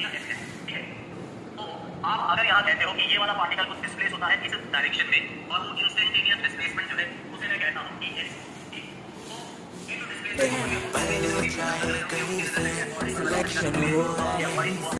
तो आप अगर यहाँ कहते हो कि ये वाला पार्टिकल कुछ डिस्प्लेस होता है इस डायरेक्शन में और वो इंस्टेंटेनियस डिस्प्लेसमेंट जो है उसे मैं कहता हूँ कि ये पहले जाए कहीं से सिलेक्शन हो